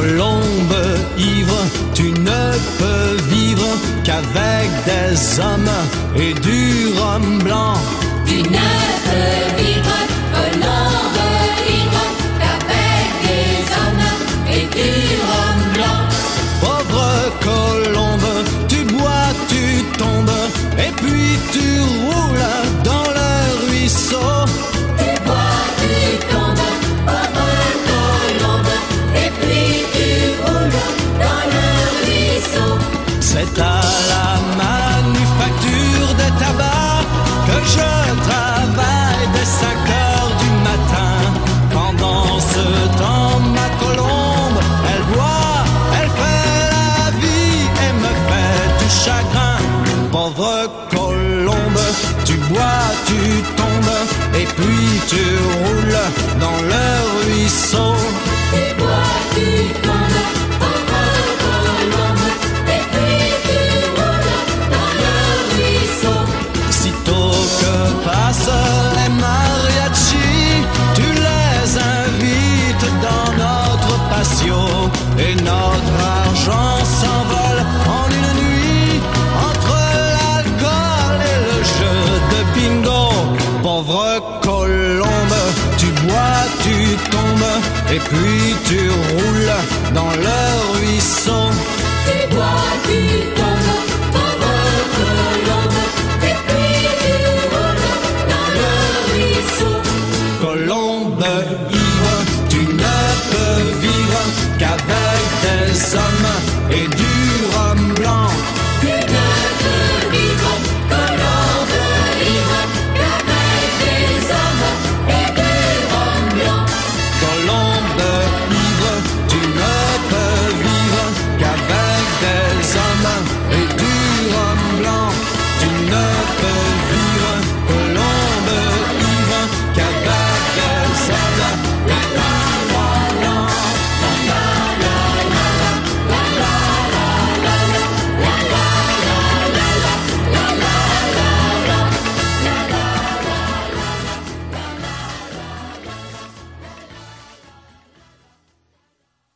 Colombe ivre, tu ne peux vivre qu'avec des hommes et du rhum blanc. colombe, tu bois, tu tombes, et puis tu roules dans le ruisseau. Tu bois, tu tombes. les mariachis, tu les invites dans notre patio et notre Et puis tu roules dans le ruisseau.